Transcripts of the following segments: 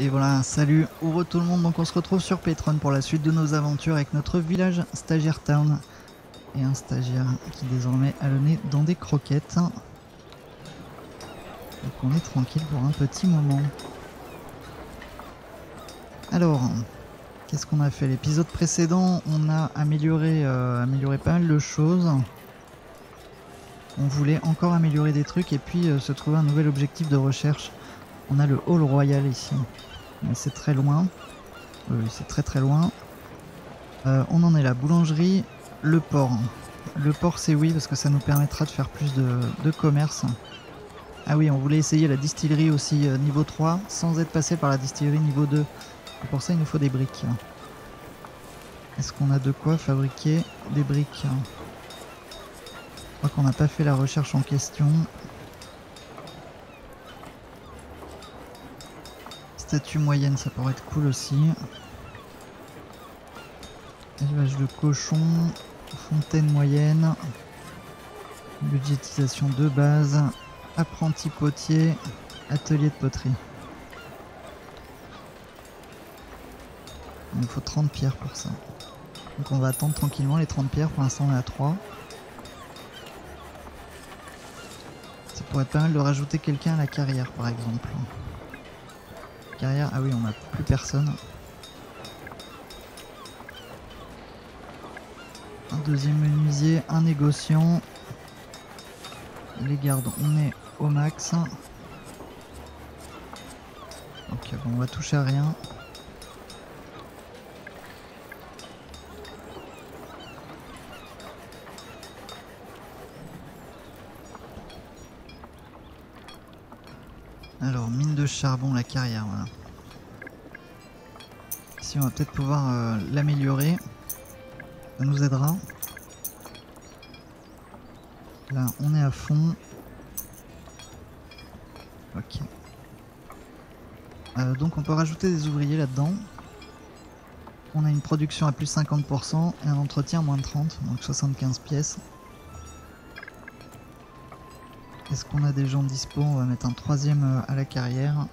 Et voilà, salut, ouvre tout le monde, donc on se retrouve sur Patreon pour la suite de nos aventures avec notre village Stagiaire Town et un stagiaire qui désormais a le nez dans des croquettes. Donc on est tranquille pour un petit moment. Alors, qu'est-ce qu'on a fait? L'épisode précédent, on a amélioré, euh, amélioré pas mal de choses. On voulait encore améliorer des trucs et puis euh, se trouver un nouvel objectif de recherche. On a le hall royal ici. Mais c'est très loin. Oui, c'est très très loin. Euh, on en est là. Boulangerie, le port. Le port c'est oui parce que ça nous permettra de faire plus de, commerce. Ah oui, on voulait essayer la distillerie aussi euh, niveau 3 sans être passé par la distillerie niveau 2. Et pour ça il nous faut des briques. Est-ce qu'on a de quoi fabriquer des briques? Je crois qu'on n'a pas fait la recherche en question. Statue moyenne, ça pourrait être cool aussi. Élevage de cochon, fontaine moyenne, budgétisation de base, apprenti potier, atelier de poterie. Il nous faut 30 pierres pour ça. Donc on va attendre tranquillement les 30 pierres, pour l'instant on est à 3. Ça pourrait être pas mal de rajouter quelqu'un à la carrière par exemple. Carrière, ah oui, on n'a plus personne. Un deuxième menuisier, un négociant. Les gardes, on est au max. Ok, on va toucher à rien. Alors, mine de charbon, la carrière, voilà. Ici, on va peut-être pouvoir euh, l'améliorer. Ça nous aidera. Là, on est à fond. Ok. Euh, donc, on peut rajouter des ouvriers là-dedans. On a une production à plus 50% et un entretien à moins de 30, donc 75 pièces. Est-ce qu'on a des gens dispo On va mettre un troisième euh, à la carrière.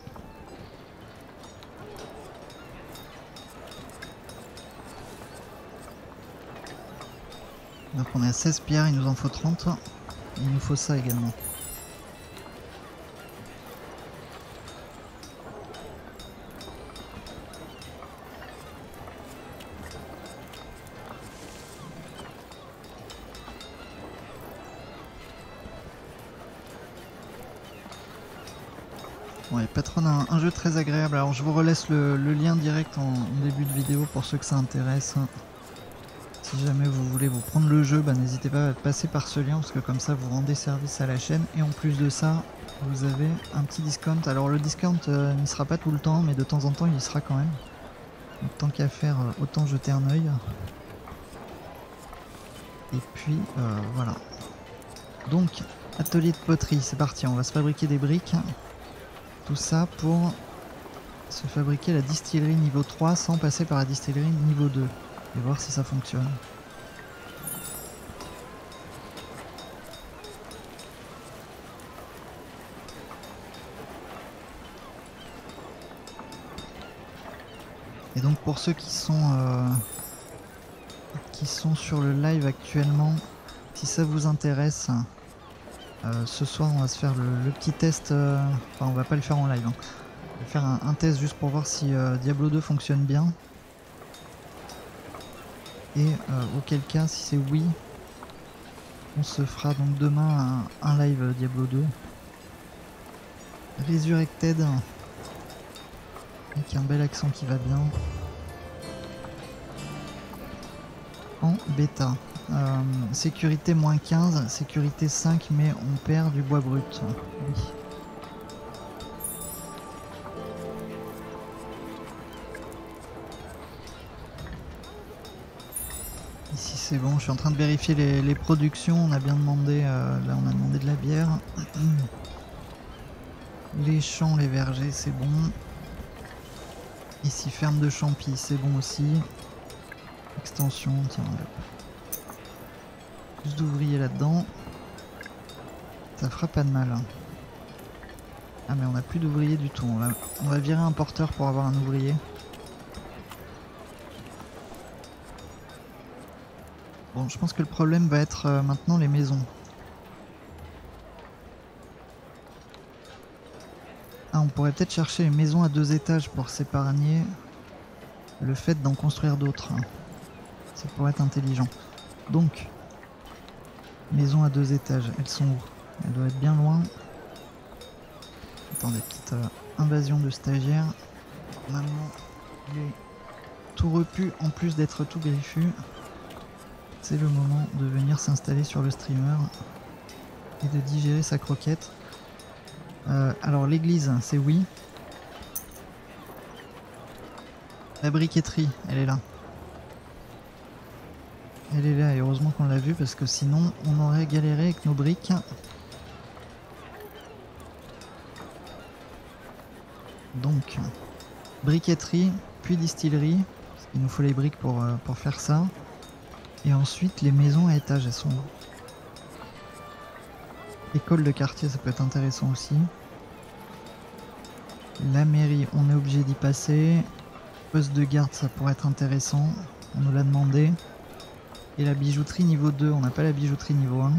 Donc on est à 16 pierres, il nous en faut 30. Il nous faut ça également. Patron un, jeu très agréable. Alors je vous relaisse le, lien direct en, début de vidéo pour ceux que ça intéresse. Si jamais vous voulez vous prendre le jeu, bah, n'hésitez pas à passer par ce lien parce que comme ça vous rendez service à la chaîne. Et en plus de ça, vous avez un petit discount. Alors le discount euh, n'y sera pas tout le temps, mais de temps en temps il y sera quand même. Donc tant qu'à faire, euh, autant jeter un oeil. Et puis euh, voilà. Donc, atelier de poterie, c'est parti, on va se fabriquer des briques. Tout ça pour se fabriquer la distillerie niveau 3 sans passer par la distillerie niveau 2. Et voir si ça fonctionne. Et donc pour ceux qui sont euh, qui sont sur le live actuellement, si ça vous intéresse, euh, ce soir, on va se faire le, petit test. Euh, enfin, on va pas le faire en live. Hein. On va faire un, test juste pour voir si euh, Diablo 2 fonctionne bien. Et auquel cas, si c'est oui, on se fera donc demain un, live Diablo 2. Resurrected. Avec un bel accent qui va bien. En bêta. Euh, sécurité moins 15, sécurité 5, mais on perd du bois brut. Ici c'est bon, je suis en train de vérifier les, productions. On a bien demandé, euh, là on a demandé de la bière. Les champs, les vergers, c'est bon. Ici ferme de champi, c'est bon aussi. Extension, tiens, plus d'ouvriers là-dedans. Ça fera pas de mal. Ah mais on a plus d'ouvriers du tout. On va, on va virer un porteur pour avoir un ouvrier. Bon, je pense que le problème va être euh, maintenant les maisons. Ah, on pourrait peut-être chercher une maison à deux étages pour s'épargner le fait d'en construire d'autres. Ça pourrait être intelligent. Donc, maison à deux étages, elles sont où? Elles être bien loin. Attendez, petite euh, invasion de stagiaires. Maintenant, il est tout repu en plus d'être tout griffu. C'est le moment de venir s'installer sur le streamer et de digérer sa croquette. Euh, alors l'église, c'est oui. La briqueterie, elle est là. Elle est là et heureusement qu'on l'a vue parce que sinon on aurait galéré avec nos briques. Donc, briqueterie, puis distillerie. Il nous faut les briques pour, euh, pour faire ça. Et ensuite, les maisons à étage, elles sont École de quartier, ça peut être intéressant aussi. La mairie, on est obligé d'y passer. Poste de garde, ça pourrait être intéressant. On nous l'a demandé. Et la bijouterie niveau 2, on n'a pas la bijouterie niveau 1.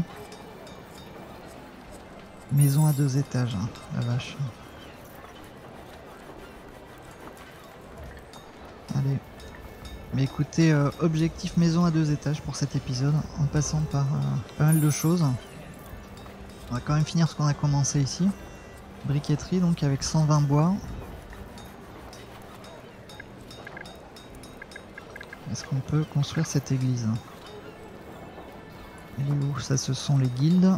Maison à deux étages, hein, la vache. Allez. Mais écoutez, euh, objectif maison à deux étages pour cet épisode, en passant par euh, pas mal de choses. On va quand même finir ce qu'on a commencé ici. Briqueterie donc avec 120 bois. Est-ce qu'on peut construire cette église Où Ça ce sont les guildes.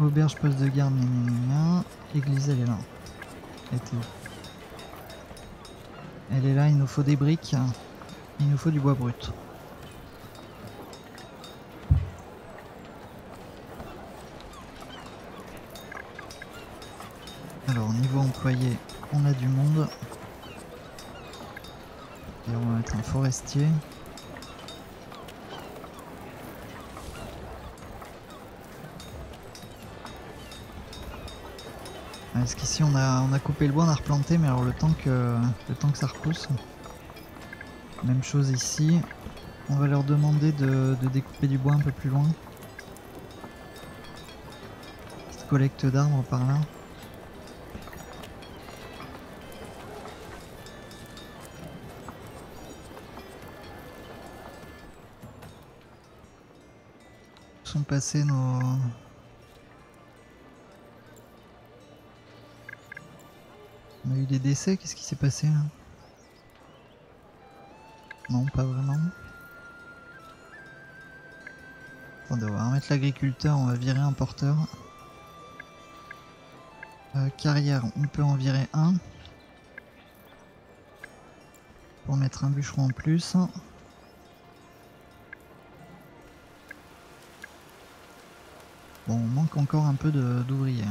Auberge, poste de garde, Église elle est là. Elle est là, il nous faut des briques. Il nous faut du bois brut. Alors, niveau employé, on a du monde. Et on va mettre un forestier. Parce qu'ici on a, on a coupé le bois, on a replanté, mais alors le temps que, le temps que ça repousse. Même chose ici. On va leur demander de, découper du bois un peu plus loin. Petite collecte d'arbres par là. sont passés nos, On a eu des décès, qu'est-ce qui s'est passé là? Non, pas vraiment. Attendez, on va remettre l'agriculteur, on va virer un porteur. Euh, carrière, on peut en virer un. Pour mettre un bûcheron en plus. Bon, on manque encore un peu d'ouvriers.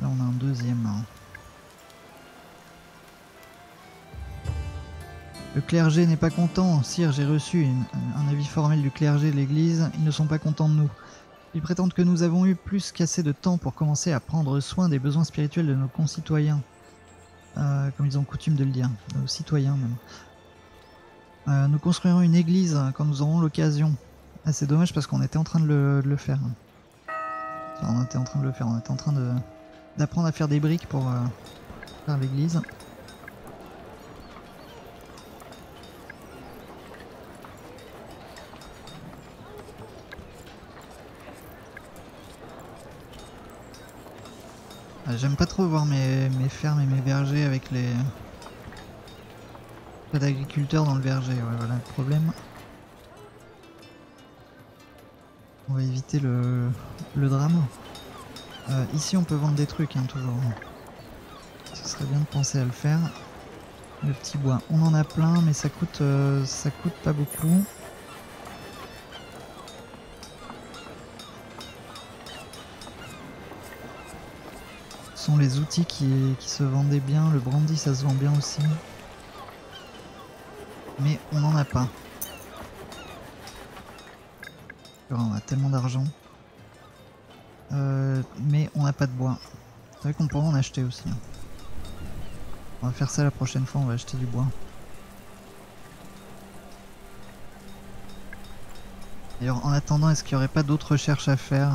Là, on a un deuxième. Le clergé n'est pas content. Sire, j'ai reçu un avis formel du clergé de l'église. Ils ne sont pas contents de nous. Ils prétendent que nous avons eu plus qu'assez de temps pour commencer à prendre soin des besoins spirituels de nos concitoyens. Euh, comme ils ont coutume de le dire, nos citoyens même. Euh, nous construirons une église quand nous aurons l'occasion. Ah, c'est dommage parce qu'on était en train de le, faire. on était en train de le faire, on était en train d'apprendre à faire des briques pour euh, faire l'église. J'aime pas trop voir mes, fermes et mes vergers avec les... Pas d'agriculteurs dans le verger, ouais, voilà le problème. On va éviter le, drame. Euh, ici on peut vendre des trucs, hein, toujours. Ce serait bien de penser à le faire. Le petit bois, on en a plein, mais ça coûte, euh, ça coûte pas beaucoup. Les outils qui, se vendaient bien. Le brandy, ça se vend bien aussi. Mais on n'en a pas. On a tellement d'argent. Euh, mais on n'a pas de bois. C'est vrai qu'on pourrait en acheter aussi. hein. On va faire ça la prochaine fois, on va acheter du bois. D'ailleurs, en attendant, est-ce qu'il n'y aurait pas d'autres recherches à faire?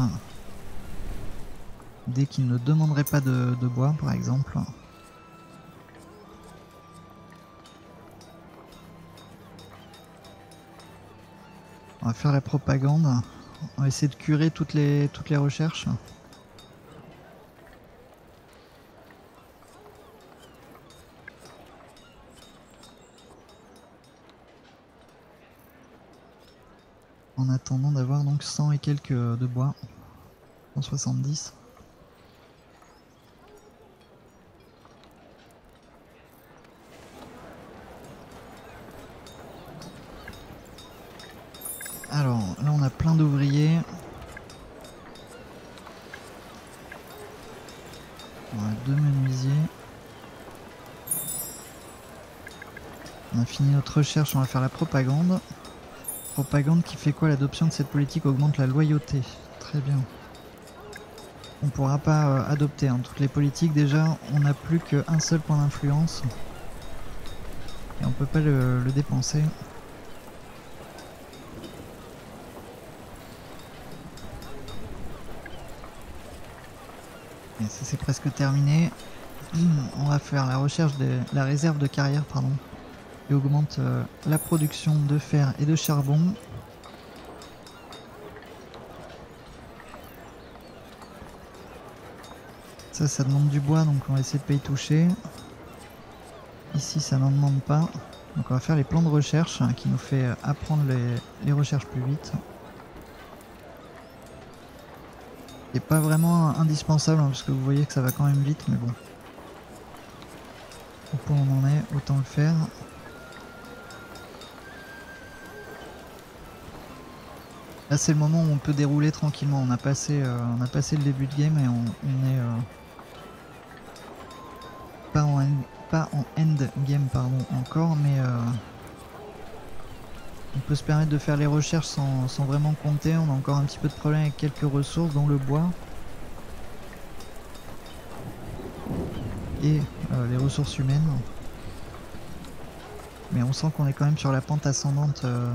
Dès qu'il ne demanderait pas de, bois, par exemple. On va faire la propagande. On va essayer de curer toutes les, toutes les recherches. En attendant d'avoir donc 100 et quelques de bois. 170. Alors, là on a plein d'ouvriers. On a deux menuisiers. On a fini notre recherche, on va faire la propagande. Propagande qui fait quoi? L'adoption de cette politique augmente la loyauté. Très bien. On pourra pas euh, adopter hein. toutes les politiques déjà, on n'a plus qu'un seul point d'influence. Et on peut pas le dépenser. Ça c'est presque terminé. On va faire la recherche de la réserve de carrière pardon, qui augmente euh, la production de fer et de charbon. Ça, ça demande du bois, donc on va essayer de pas y toucher. Ici, ça n'en demande pas. Donc on va faire les plans de recherche hein, qui nous fait euh, apprendre les recherches plus vite. Pas vraiment indispensable hein, parce que vous voyez que ça va quand même vite, mais bon. Au point où on en est, autant le faire. Là c'est le moment où on peut dérouler tranquillement. On a passé, euh, on a passé le début de game et on, est euh, pas en end, pas en end game pardon encore, mais euh, on peut se permettre de faire les recherches sans, vraiment compter. On a encore un petit peu de problème avec quelques ressources, dont le bois. Et euh, les ressources humaines. Mais on sent qu'on est quand même sur la pente ascendante euh,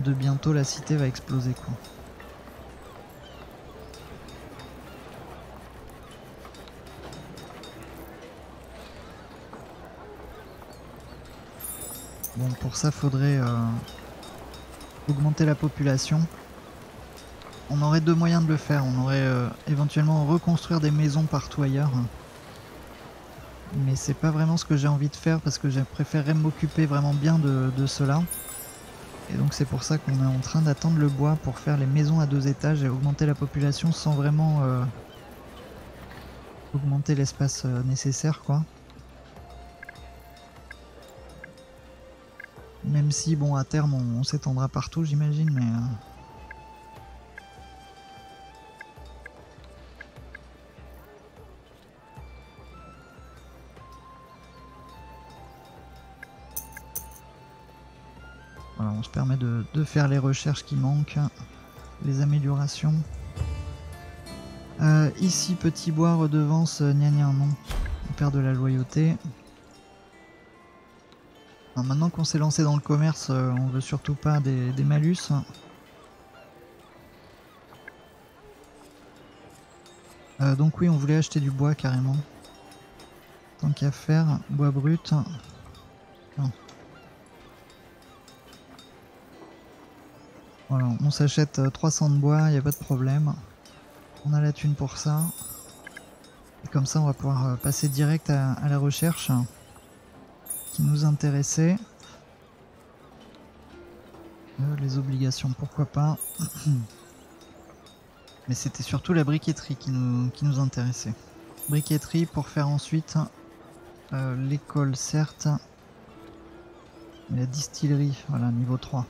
de bientôt la cité va exploser. Bon pour ça faudrait euh, augmenter la population. On aurait deux moyens de le faire. On aurait euh, éventuellement reconstruire des maisons partout ailleurs. Mais c'est pas vraiment ce que j'ai envie de faire parce que je préférerais m'occuper vraiment bien de, de cela. Et donc c'est pour ça qu'on est en train d'attendre le bois pour faire les maisons à deux étages et augmenter la population sans vraiment euh, augmenter l'espace nécessaire quoi. Même si bon à terme on, s'étendra partout j'imagine mais... euh, Voilà, on se permet de, faire les recherches qui manquent, les améliorations. Euh, ici, petit bois, redevance, gna gna, non. On perd de la loyauté. Maintenant qu'on s'est lancé dans le commerce, euh, on veut surtout pas des, malus. Euh, donc oui, on voulait acheter du bois carrément. Tant qu'à faire, bois brut. Voilà, on s'achète euh, 300 de bois, il a pas de problème. On a la thune pour ça. Et comme ça, on va pouvoir euh, passer direct à la recherche qui nous intéressait. Euh, les obligations, pourquoi pas. Mais c'était surtout la briqueterie qui nous, qui nous intéressait. Briqueterie pour faire ensuite euh, l'école, certes. Mais la distillerie, voilà, niveau 3.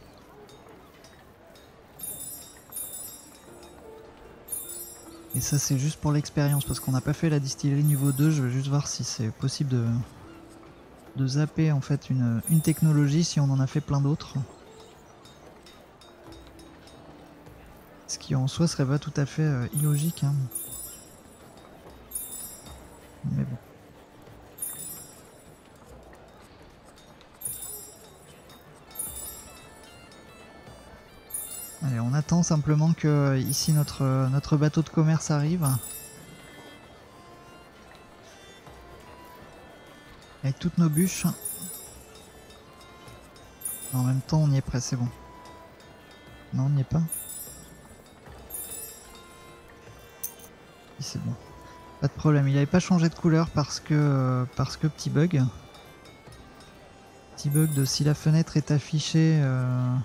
Et ça c'est juste pour l'expérience parce qu'on n'a pas fait la distillerie niveau 2, je veux juste voir si c'est possible de, de zapper en fait une, technologie si on en a fait plein d'autres. Ce qui en soi serait pas tout à fait euh, illogique. Hein. Mais bon. Allez, on attend simplement que euh, ici notre, euh, notre bateau de commerce arrive. Avec toutes nos bûches. En même temps, on y est prêt, c'est bon. Non, on n'y est pas. c'est bon. Pas de problème. Il n'avait pas changé de couleur parce que, parce que petit bug. Petit bug de si la fenêtre est affichée, euh,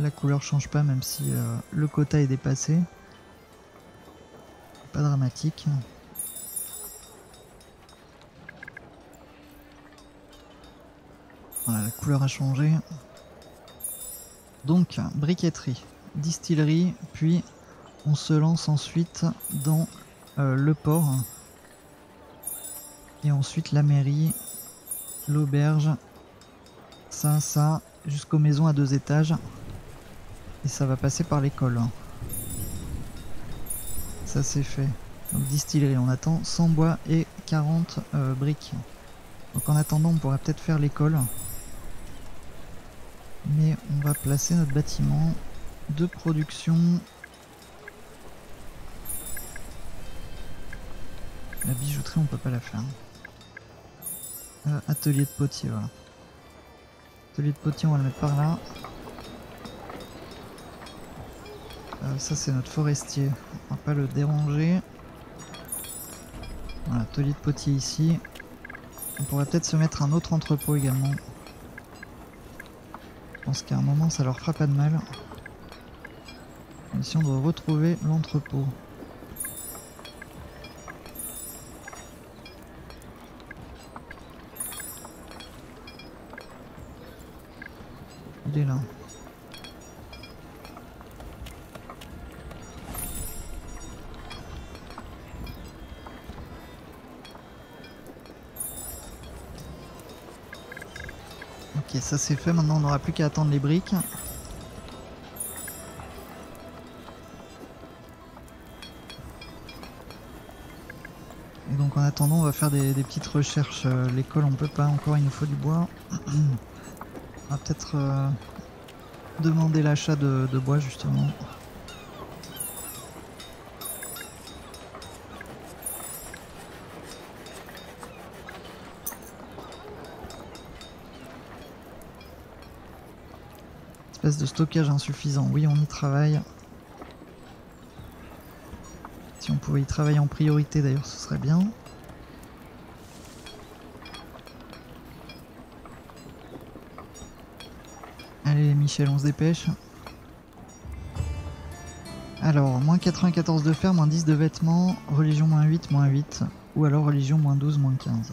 la couleur change pas même si euh, le quota est dépassé. Pas dramatique. Voilà, la couleur a changé. Donc, briqueterie, distillerie, puis on se lance ensuite dans euh, le port. Et ensuite la mairie, l'auberge, ça, ça, jusqu'aux maisons à deux étages. Et ça va passer par l'école. Ça c'est fait. Donc distillerie, on attend 100 bois et 40 euh, briques. Donc en attendant, on pourra peut-être faire l'école. Mais on va placer notre bâtiment de production La bijouterie, on peut pas la faire. Euh, atelier de potier, voilà. Atelier de potier, on va le mettre par là. Euh, ça, c'est notre forestier. On va pas le déranger. Voilà, atelier de potier ici. On pourrait peut-être se mettre un autre entrepôt également. Je pense qu'à un moment, ça leur fera pas de mal. Ici, on doit retrouver l'entrepôt. là. Ça c'est fait. Maintenant, on n'aura plus qu'à attendre les briques. Et donc en attendant, on va faire des, petites recherches. Euh, l'école, on peut pas encore, il nous faut du bois. On va peut-être euh, demander l'achat de, bois justement. Espèce de stockage insuffisant. Oui, on y travaille. Si on pouvait y travailler en priorité d'ailleurs, ce serait bien. Michel, on se dépêche. Alors, moins 94 de fer, moins 10 de vêtements, religion moins 8, moins 8, ou alors religion moins 12, moins 15.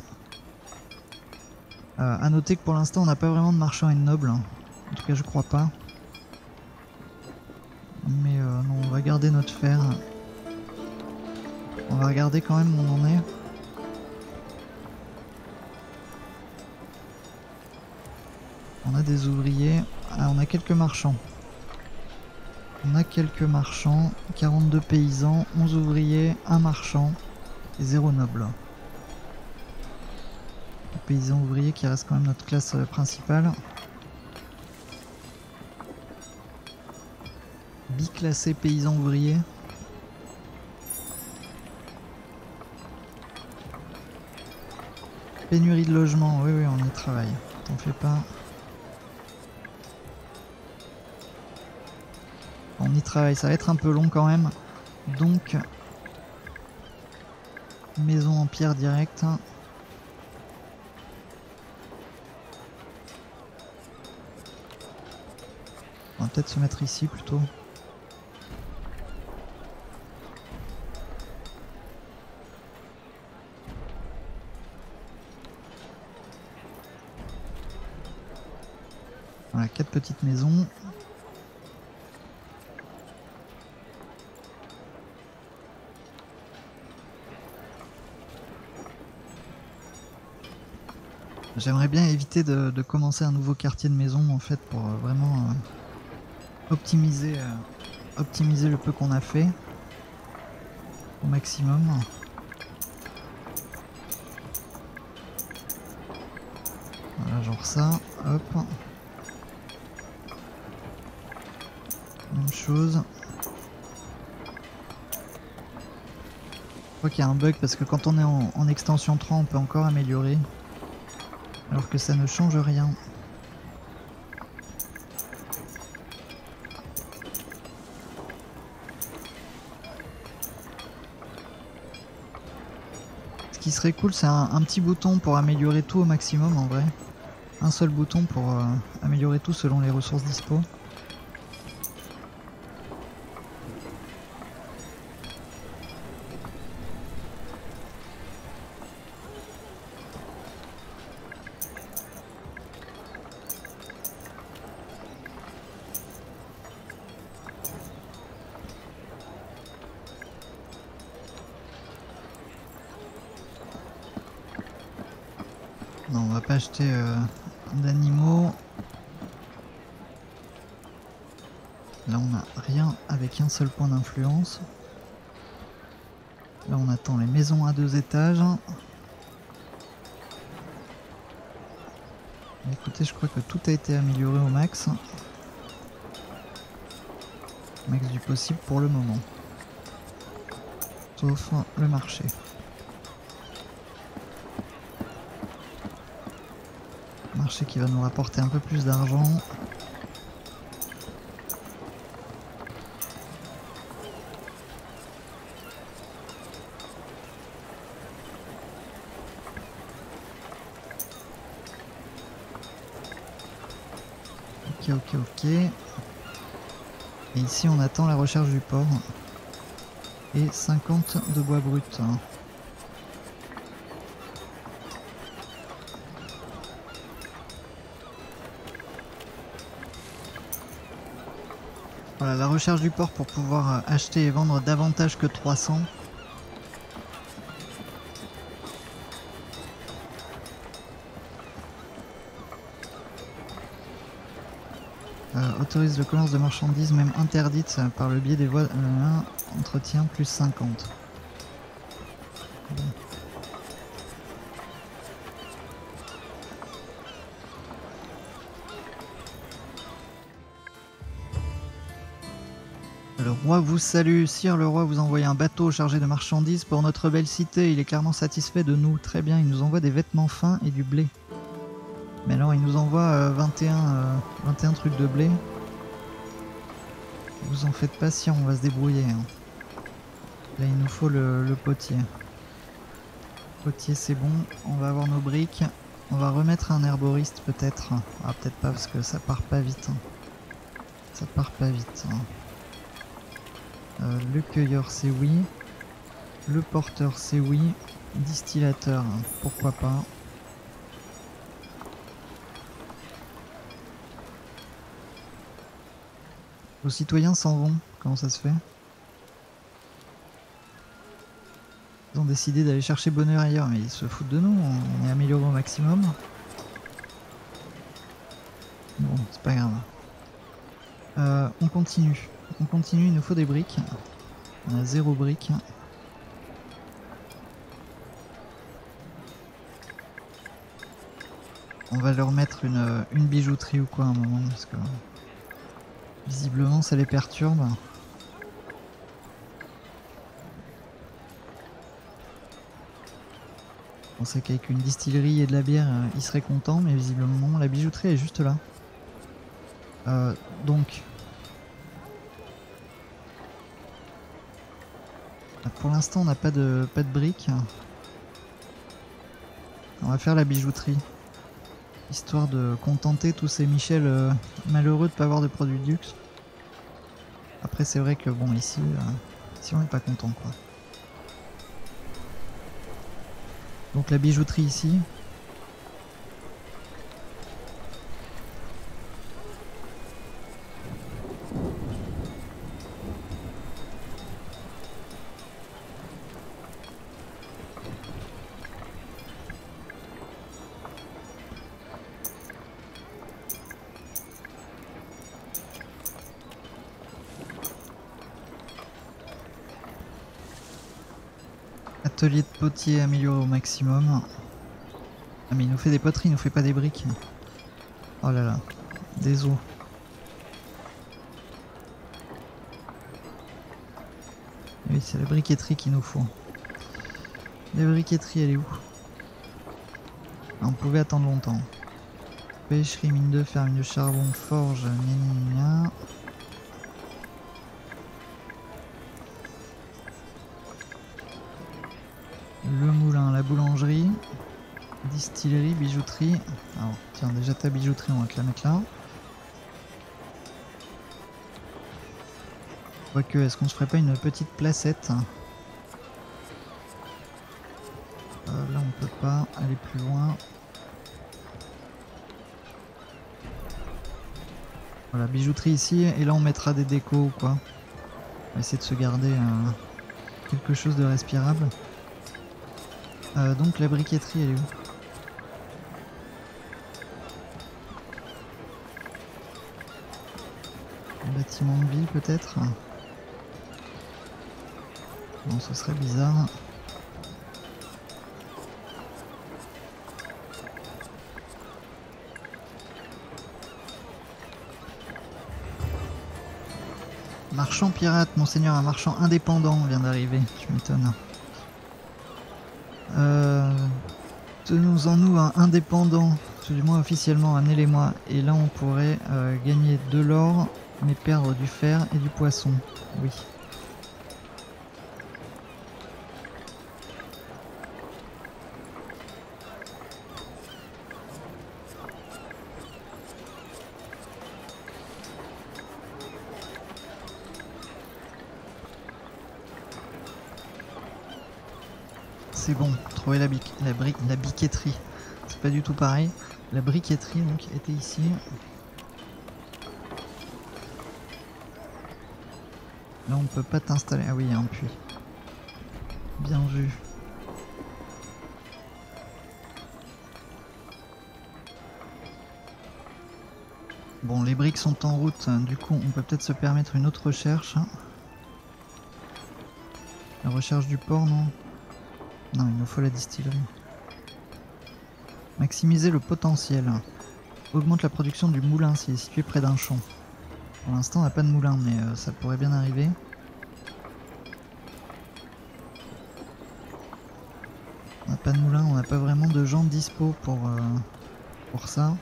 Euh, a noter que pour l'instant, on n'a pas vraiment de marchand et de noble. En tout cas, je crois pas. Euh, non, on va garder notre fer. On va regarder quand même où on en est. On a des ouvriers. Ah, on a quelques marchands. On a quelques marchands, 42 paysans, 11 ouvriers, 1 marchand et 0 noble. paysans ouvriers qui reste quand même notre classe euh, principale. Biclassé paysan ouvrier. Pénurie de logement, oui oui on y travaille, t'en fais pas. on y travaille. Ça va être un peu long quand même. Donc, maison en pierre directe. On va peut-être se mettre ici plutôt. Voilà, quatre petites maisons. J'aimerais bien éviter de, commencer un nouveau quartier de maison en fait pour euh, vraiment euh, optimiser, euh, optimiser le peu qu'on a fait au maximum. Voilà, genre ça, hop. Je crois qu'il y a un bug parce que quand on est en, en extension 3 on peut encore améliorer. Alors que ça ne change rien. Ce qui serait cool c'est un, un petit bouton pour améliorer tout au maximum en vrai. Un seul bouton pour euh, améliorer tout selon les ressources dispo. Non, on va pas acheter euh, d'animaux. Là, on a rien avec un seul point d'influence. Là, on attend les maisons à deux étages. Écoutez, je crois que tout a été amélioré au max. Max du possible pour le moment. Sauf le marché. Marché qui va nous rapporter un peu plus d'argent. Ok, ok, ok. Et ici on attend la recherche du port. Et 50 de bois brut. La recherche du port pour pouvoir euh, acheter et vendre davantage que 300. Euh, autorise le commerce de marchandises même interdite euh, par le biais des voies euh, entretien plus 50. Roi vous salue. Sire le roi vous envoie un bateau chargé de marchandises pour notre belle cité. Il est clairement satisfait de nous. Très bien, il nous envoie des vêtements fins et du blé. Mais alors, il nous envoie euh, 21, euh, 21 trucs de blé. Vous en faites pas si on va se débrouiller. hein. Là, il nous faut le, le potier. Potier, c'est bon. On va avoir nos briques. On va remettre un herboriste peut-être. Ah, peut-être pas parce que ça part pas vite. hein. Ça part pas vite. hein. Euh, le cueilleur, c'est oui. Le porteur, c'est oui. Distillateur, pourquoi pas. Vos citoyens s'en vont. Comment ça se fait? Ils ont décidé d'aller chercher bonheur ailleurs, mais ils se foutent de nous. On est amélioré au maximum. Bon, c'est pas grave. Euh, on continue. On continue, il nous faut des briques. On a zéro brique. On va leur mettre une, une bijouterie ou quoi à un moment parce que visiblement ça les perturbe. Je pensais qu'avec une distillerie et de la bière, euh, ils seraient contents, mais visiblement la bijouterie est juste là. Euh, donc, pour l'instant, on n'a pas de pas de briques. On va faire la bijouterie, histoire de contenter tous ces Michel euh, malheureux de pas avoir de produits de luxe. Après, c'est vrai que bon, ici, euh, on n'est pas content quoi. Donc la bijouterie ici. Atelier de potier amélioré au maximum. Ah mais il nous fait des poteries, il nous fait pas des briques. Oh là là, des os. Oui, c'est la briqueterie qu'il nous faut. La briqueterie, elle est où? On pouvait attendre longtemps. Pêcherie, mine de fer, mine de charbon, forge, gna boulangerie, distillerie, bijouterie. Alors, tiens, déjà ta bijouterie, on va te la mettre là. Quoique, est-ce qu'on se ferait pas une petite placette Euh, Là, on peut pas aller plus loin. Voilà, bijouterie ici, et là on mettra des décos ou quoi. On va essayer de se garder euh, quelque chose de respirable. Euh, donc la briqueterie, elle est où bâtiment de ville peut-être Non, ce serait bizarre. Marchand pirate, monseigneur, un marchand indépendant vient d'arriver, tu m'étonnes. Euh, Tenons-en nous un indépendant, du moins officiellement, amenez-les-moi. Et là on pourrait euh, gagner de l'or, mais perdre du fer et du poisson. Oui. C'est bon, trouver la, bic la, la. C'est pas du tout pareil. La briqueterie donc était ici. Là on peut pas t'installer. Ah oui, il y a un puits. Bien vu. Bon, les briques sont en route, du coup on peut peut-être se permettre une autre recherche. La recherche du port, non? Non, il nous faut la distillerie. Maximiser le potentiel. Augmente la production du moulin s'il est situé près d'un champ. Pour l'instant on n'a pas de moulin, mais euh, ça pourrait bien arriver. On n'a pas de moulin, on n'a pas vraiment de gens dispo pour, euh, pour ça.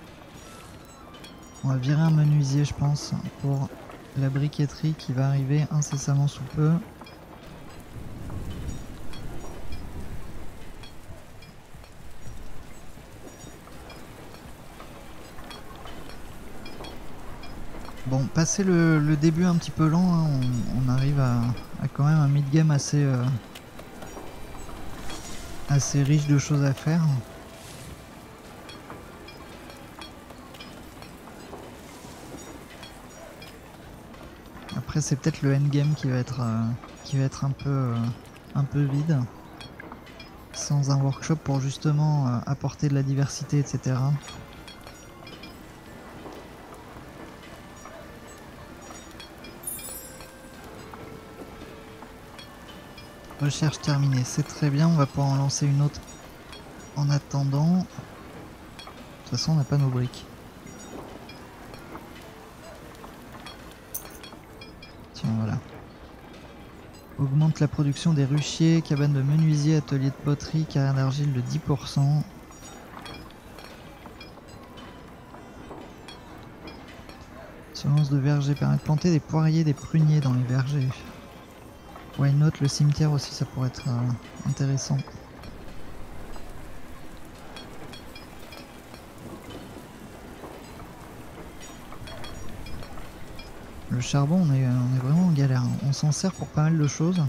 On va virer un menuisier, je pense, pour la briqueterie qui va arriver incessamment sous peu. Passer le, début un petit peu lent, hein, on, arrive à, quand même un mid-game assez, euh, assez riche de choses à faire. Après c'est peut-être le endgame qui va être euh, qui va être un peu euh, un peu vide sans un workshop pour justement apporter de la diversité etc. Recherche terminée, c'est très bien, on va pouvoir en lancer une autre en attendant. De toute façon on n'a pas nos briques. voilà. Augmente la production des ruchiers, cabane de menuisier, atelier de poterie, carrière d'argile de 10%. Semence de verger permet de planter des poiriers, des pruniers dans les vergers. Why not Le cimetière aussi, ça pourrait être euh, intéressant. Le charbon, on est, on est vraiment en galère. On s'en sert pour pas mal de choses.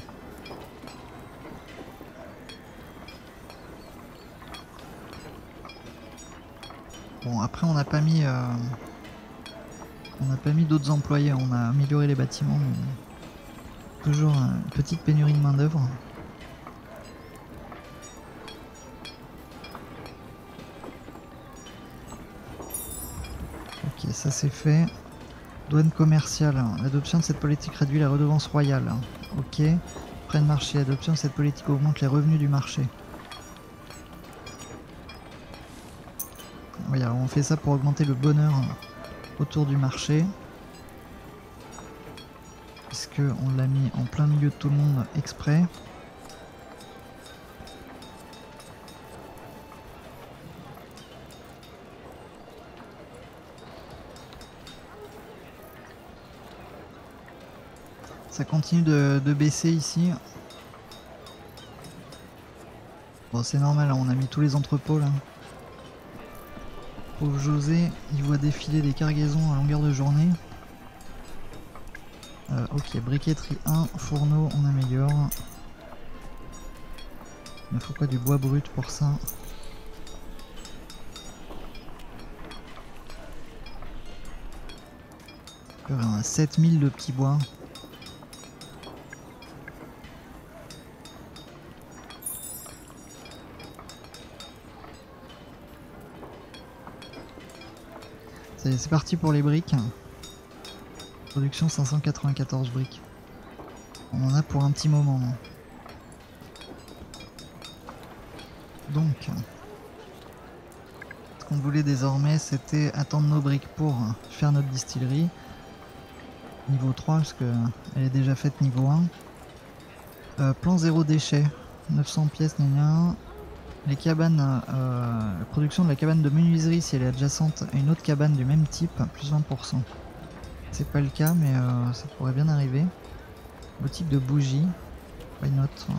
Bon, après, on n'a pas mis... Euh, on n'a pas mis d'autres employés. On a amélioré les bâtiments. Toujours une petite pénurie de main d'œuvre. Ok, ça c'est fait. Douane commerciale. L'adoption de cette politique réduit la redevance royale. Ok. Prêt de marché. L'adoption de cette politique augmente les revenus du marché. Oui, alors on fait ça pour augmenter le bonheur autour du marché. Puisque on l'a mis en plein milieu de tout le monde exprès. Ça continue de, de baisser ici. Bon c'est normal, hein, on a mis tous les entrepôts là. Pauvre José, il voit défiler des cargaisons à longueur de journée. Euh, ok, briqueterie 1, fourneau, on améliore. Il faut quoi du bois brut pour ça? On a 7000 de petits bois. C'est parti pour les briques. Production 594 briques. On en a pour un petit moment. Donc, ce qu'on voulait désormais, c'était attendre nos briques pour faire notre distillerie. Niveau 3, parce qu'elle est déjà faite niveau 1. Euh, plan zéro déchet, 900 pièces, gna les cabanes, euh, la production de la cabane de menuiserie, si elle est adjacente à une autre cabane du même type, plus 20%. C'est pas le cas, mais euh, ça pourrait bien arriver. Boutique de bougies, why not? On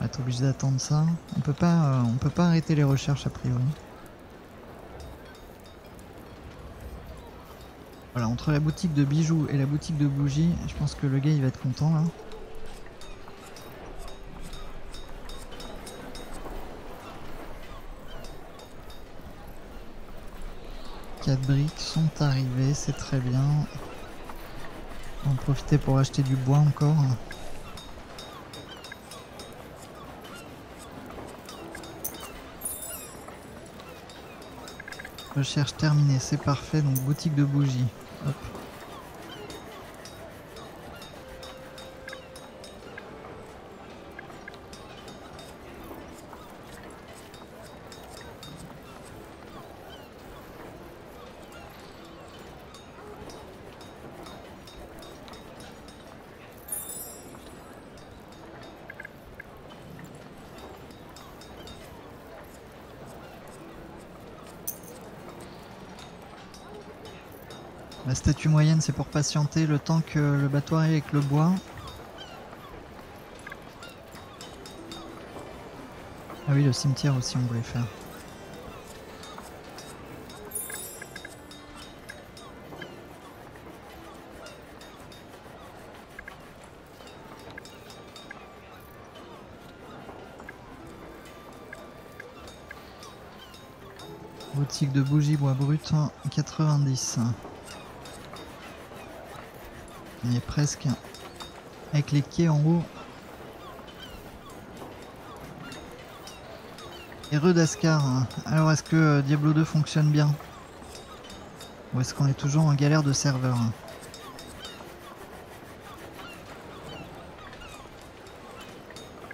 va être obligé d'attendre ça. On peut pas, euh, on peut pas arrêter les recherches a priori. Voilà, entre la boutique de bijoux et la boutique de bougies, je pense que le gars il va être content là. 4 briques sont arrivées, c'est très bien. On va profiter pour acheter du bois encore. Recherche terminée, c'est parfait. Donc boutique de bougies. La moyenne, c'est pour patienter le temps que le bateau arrive avec le bois. Ah oui, le cimetière aussi, on voulait faire. Boutique de bougies bois brut 90. On est presque. Avec les quais en haut. Heureux d'Ascar. Hein. Alors est-ce que euh, Diablo 2 fonctionne bien? Ou est-ce qu'on est toujours en galère de serveur?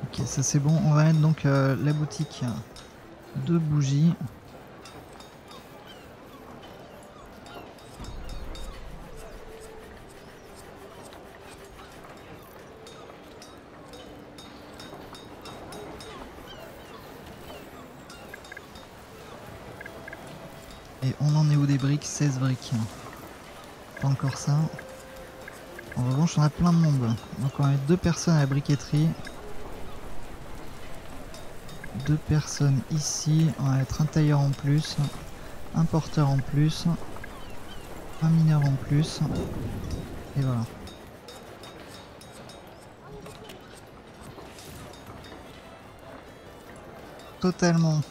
Ok, ça c'est bon. On va mettre donc euh, la boutique de bougies. Et on en est où des briques 16 briques. Pas encore ça. En revanche, on a plein de monde. Donc on mettre deux personnes à la briqueterie. Deux personnes ici. On va mettre un tailleur en plus. Un porteur en plus. Un mineur en plus. Et voilà. Totalement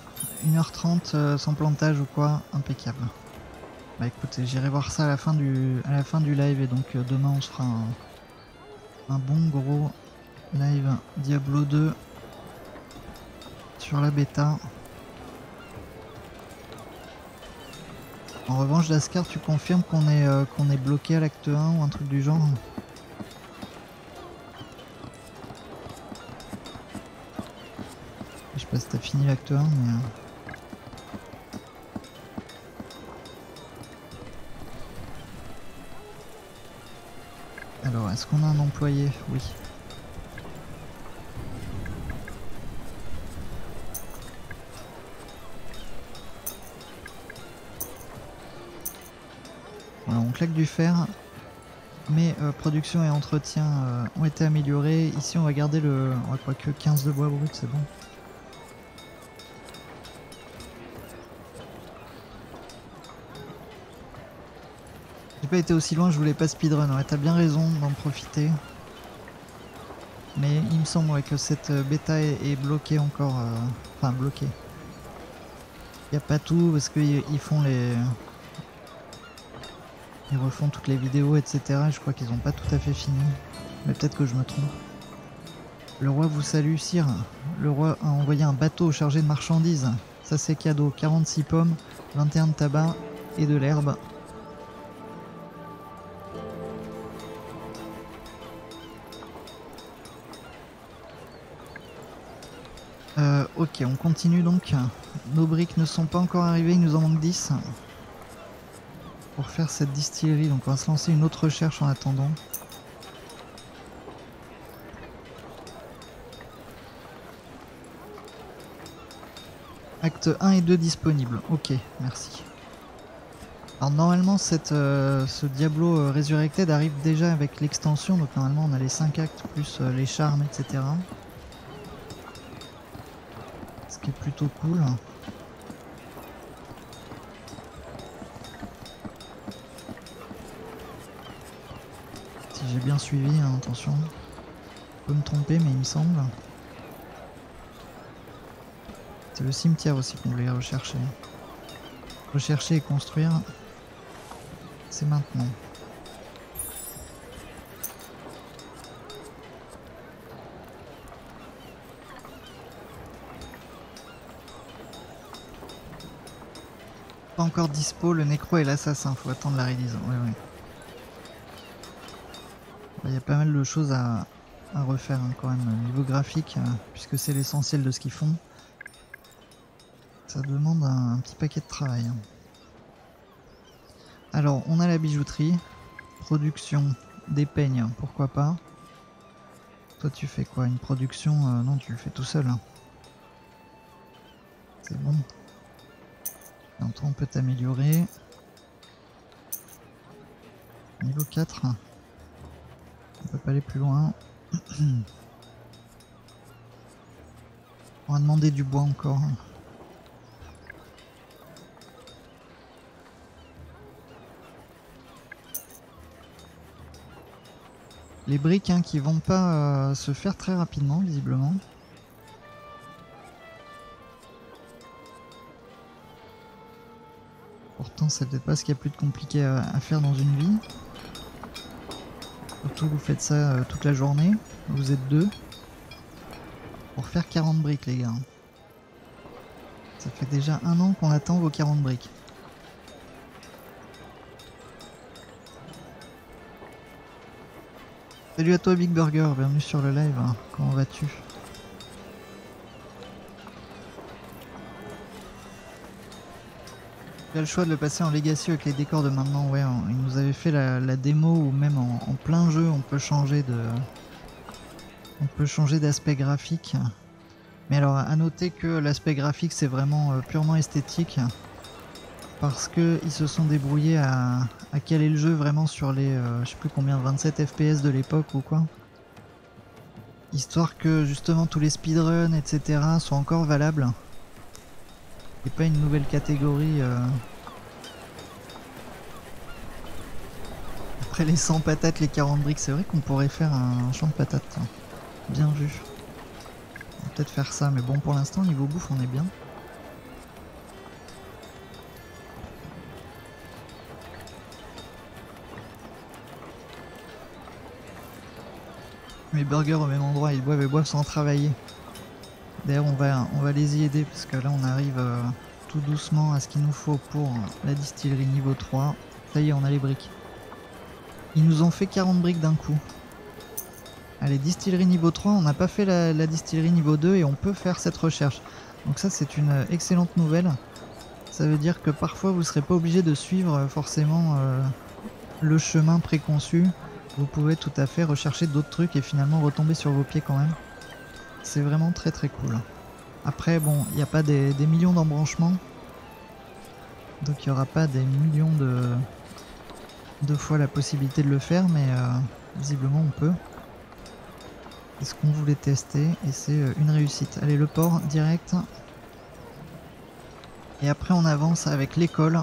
1h30 euh, sans plantage ou quoi, impeccable. Bah écoutez, j'irai voir ça à la fin du, à la fin du live et donc euh, demain on se fera un, un, bon gros live Diablo 2 sur la bêta. En revanche, Daskar, tu confirmes qu'on est, euh, qu'on est bloqué à l'acte 1 ou un truc du genre? Je sais pas si t'as fini l'acte 1, mais... Alors, est-ce qu'on a un employé Oui. Voilà, on claque du fer. Mais euh, production et entretien euh, ont été améliorés. Ici, on va garder le... On va quoi que 15 de bois brut, c'est bon. Pas été aussi loin, je voulais pas speedrun. Ouais, t'as bien raison d'en profiter. Mais il me semble que cette euh, bêta est, bloquée encore. Enfin, bloquée. Y a pas tout parce qu'ils font les... Ils refont toutes les vidéos, etc. Je crois qu'ils n'ont pas tout à fait fini. Mais peut-être que je me trompe. Le roi vous salue, sire. Le roi a envoyé un bateau chargé de marchandises. Ça c'est cadeau. 46 pommes, 21 de tabac et de l'herbe. Ok, on continue donc. Nos briques ne sont pas encore arrivées, il nous en manque 10 pour faire cette distillerie. Donc on va se lancer une autre recherche en attendant. Acte 1 et 2 disponibles. Ok, merci. Alors normalement euh, ce Diablo euh, Resurrected arrive déjà avec l'extension, donc normalement on a les 5 actes plus euh, les charmes, etc. Ce qui est cool. j'ai bien suivi, hein, attention. Je peux me tromper, mais il me semble. C'est le cimetière aussi qu'on voulait rechercher. Rechercher et construire, c'est maintenant. Pas encore dispo, le nécro et l'assassin, faut attendre la release. Ouais, ouais. Il y a pas mal de choses à, refaire hein, quand même niveau graphique, euh, puisque c'est l'essentiel de ce qu'ils font. Ça demande un, petit paquet de travail. Hein. Alors, on a la bijouterie, production des peignes, pourquoi pas. Toi, tu fais quoi? Une production euh, Non, tu le fais tout seul. Hein. C'est bon. On peut t'améliorer. Niveau 4. On peut pas aller plus loin. On va demander du bois encore. Les briques hein, qui vont pas euh, se faire très rapidement visiblement. Pourtant c'est peut-être pas ce qu'il y a plus de compliqué à faire dans une vie. Surtout vous faites ça euh, toute la journée, vous êtes deux. Pour faire 40 briques les gars. Ça fait déjà un an qu'on attend vos 40 briques. Salut à toi Big Burger, bienvenue sur le live, comment vas-tu? A le choix de le passer en Legacy avec les décors de maintenant. Ouais, il nous avait fait la, démo ou même en, plein jeu, on peut changer de, on peut changer d'aspect graphique. Mais alors à noter que l'aspect graphique c'est vraiment euh, purement esthétique parce que ils se sont débrouillés à, à caler le jeu vraiment sur les euh, je sais plus combien 27 FPS de l'époque ou quoi. Histoire que justement tous les speedruns etc soient encore valables et pas une nouvelle catégorie. Euh. Après les 100 patates, les 40 briques, c'est vrai qu'on pourrait faire un champ de patates. Hein. Bien vu. On va peut-être faire ça, mais bon pour l'instant niveau bouffe on est bien. Mes burgers au même endroit, ils boivent et boivent sans travailler. D'ailleurs, on va, les y aider parce que là, on arrive euh, tout doucement à ce qu'il nous faut pour la distillerie niveau 3. Ça y est, on a les briques. Ils nous ont fait 40 briques d'un coup. Allez, distillerie niveau 3, on n'a pas fait la, distillerie niveau 2 et on peut faire cette recherche. Donc ça, c'est une excellente nouvelle. Ça veut dire que parfois, vous ne serez pas obligé de suivre forcément euh, le chemin préconçu vous pouvez tout à fait rechercher d'autres trucs et finalement retomber sur vos pieds quand même. C'est vraiment très très cool. Après, bon, il n'y a pas des, millions d'embranchements. Donc il n'y aura pas des millions de, de fois la possibilité de le faire, mais euh, visiblement on peut. C'est ce qu'on voulait tester et c'est euh, une réussite. Allez, le port direct. Et après on avance avec l'école,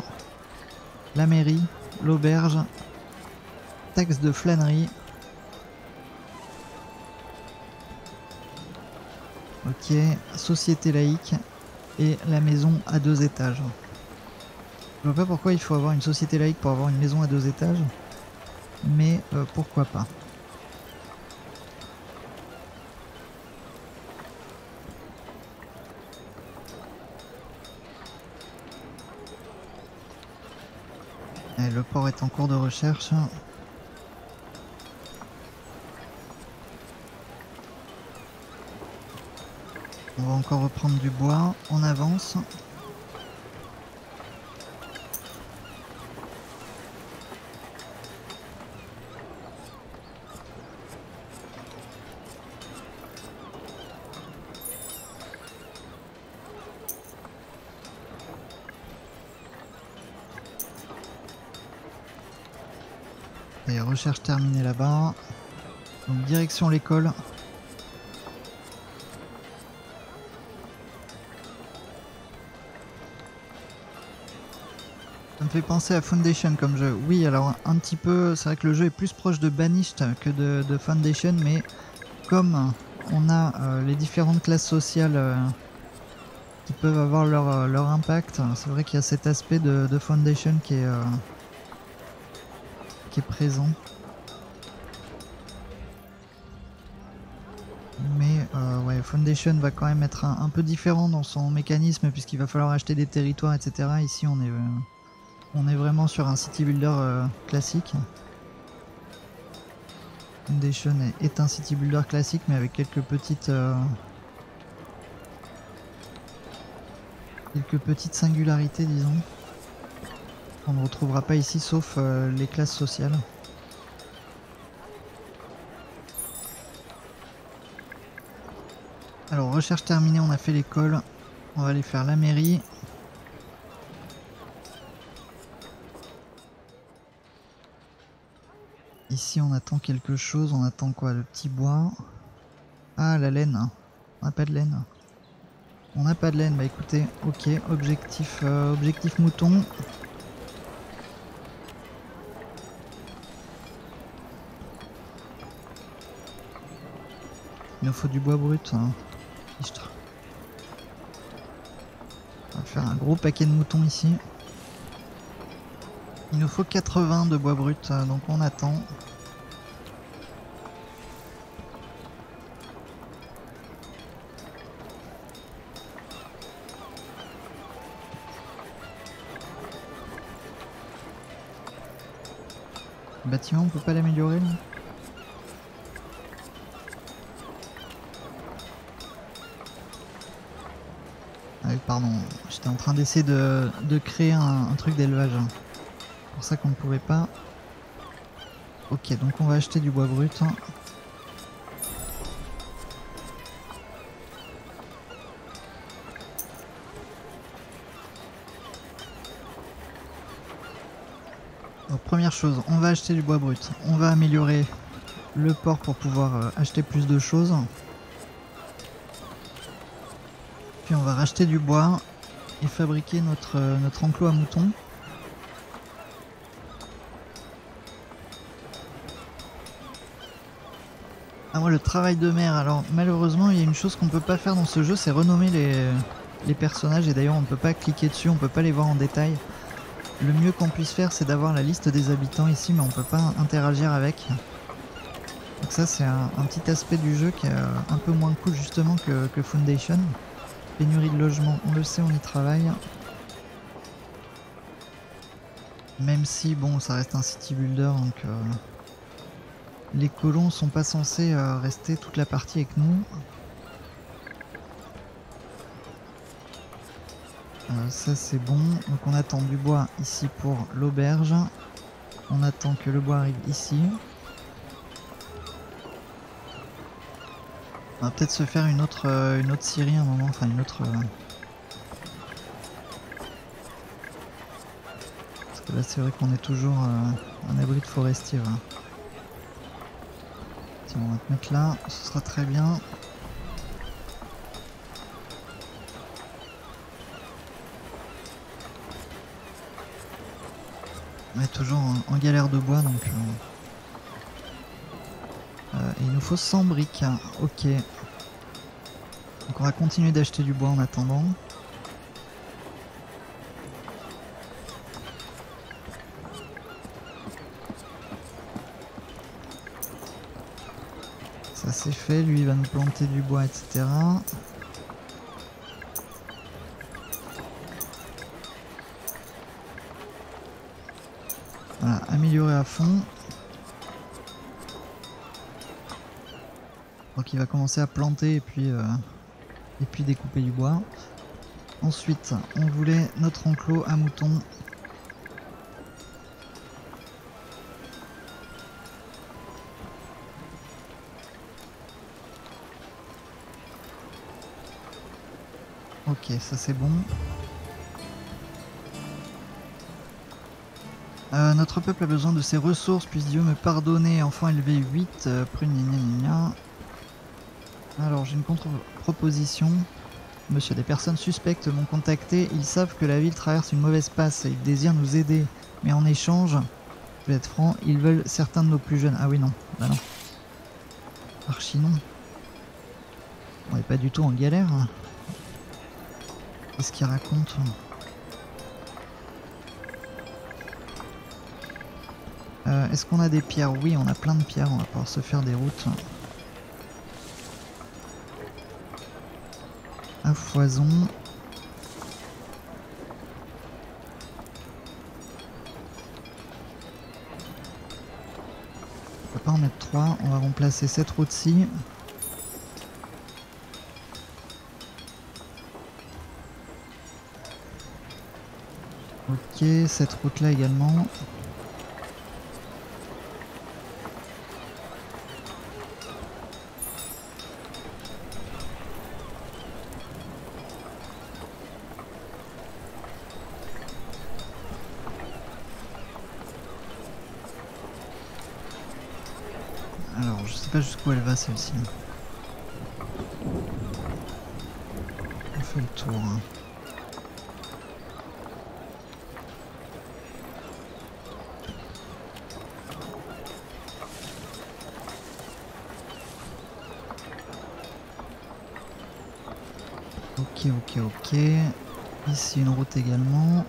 la mairie, l'auberge, taxe de flânerie. Ok, société laïque et la maison à deux étages. Je vois pas pourquoi il faut avoir une société laïque pour avoir une maison à deux étages, mais euh, pourquoi pas. le port est en cours de recherche. On va encore reprendre du bois, on avance. Et recherche terminée là-bas. Donc direction l'école. Penser à Foundation comme jeu. Oui, alors un petit peu, c'est vrai que le jeu est plus proche de Banished que de, Foundation, mais comme on a euh, les différentes classes sociales euh, qui peuvent avoir leur, euh, leur impact, c'est vrai qu'il y a cet aspect de, Foundation qui est, qui est présent. Mais ouais, Foundation va quand même être un peu différent dans son mécanisme puisqu'il va falloir acheter des territoires, etc. Ici on est on est vraiment sur un city builder euh, classique. Foundation est un city builder classique mais avec quelques petites euh, quelques petites singularités disons. On ne retrouvera pas ici sauf euh, les classes sociales. Alors recherche terminée, on a fait l'école. On va aller faire la mairie. Ici on attend quelque chose, on attend quoi Le petit bois? Ah la laine. On n'a pas de laine. On n'a pas de laine, bah écoutez, ok, objectif, euh, objectif mouton. Il nous faut du bois brut. Hein. On va faire un gros paquet de moutons ici. Il nous faut 80 de bois brut, euh, donc on attend. Le bâtiment, on peut pas l'améliorer Ah oui, pardon, j'étais en train d'essayer de, créer un, truc d'élevage. C'est pour ça qu'on ne pouvait pas. Ok, donc on va acheter du bois brut. Première chose, on va acheter du bois brut. On va améliorer le port pour pouvoir euh, acheter plus de choses. Puis on va racheter du bois et fabriquer notre, euh, notre enclos à moutons. Ah moi le travail de mer, alors malheureusement il y a une chose qu'on peut pas faire dans ce jeu, c'est renommer les, les personnages et d'ailleurs on ne peut pas cliquer dessus, on peut pas les voir en détail. Le mieux qu'on puisse faire, c'est d'avoir la liste des habitants ici, mais on peut pas interagir avec. Donc ça, c'est un, petit aspect du jeu qui est euh, un peu moins cool justement que, Foundation. Pénurie de logement, on le sait, on y travaille. Même si, bon, ça reste un city builder, donc euh, les colons sont pas censés euh, rester toute la partie avec nous. ça c'est bon. Donc on attend du bois ici pour l'auberge. On attend que le bois arrive ici. On va peut-être se faire une autre, euh, une autre scierie à un moment, enfin une autre... Euh, parce que là c'est vrai qu'on est toujours euh, un abri de forestier. On va te mettre là, ce sera très bien. Est toujours en, galère de bois donc... euh, euh, il nous faut 100 briques. Ok. Donc on va continuer d'acheter du bois en attendant. Ça c'est fait, lui il va nous planter du bois, etc. Voilà, améliorer à fond. Donc il va commencer à planter et puis, euh, et puis découper du bois. Ensuite, on voulait notre enclos à moutons. Ok, ça c'est bon. Euh, notre peuple a besoin de ses ressources, puisse Dieu me pardonner. Enfant élevé 8, euh, prune. Alors j'ai une contre-proposition. Monsieur, des personnes suspectes m'ont contacté. Ils savent que la ville traverse une mauvaise passe et ils désirent nous aider. Mais en échange, je vais être franc, ils veulent certains de nos plus jeunes. Ah oui, non. Bah non. Archi non. On est pas du tout en galère. hein. Qu'est-ce qu'il raconte? Euh, Est-ce qu'on a des pierres? Oui, on a plein de pierres. On va pouvoir se faire des routes. À foison. On peut pas en mettre 3. On va remplacer cette route-ci. Ok, cette route-là également. Alors, jusqu'où elle va celle-ci. On fait le tour. hein. Ok, ok, ok. Ici une route également.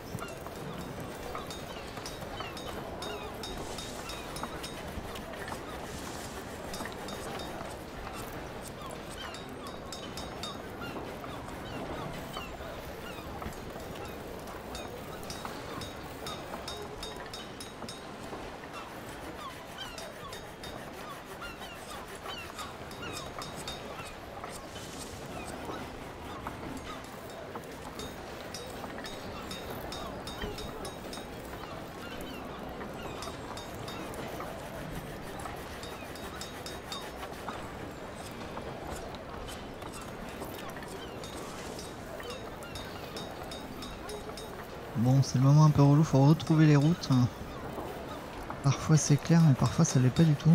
Bon, c'est le moment un peu relou, faut les routes. Parfois c'est clair, mais parfois ça l'est pas du tout.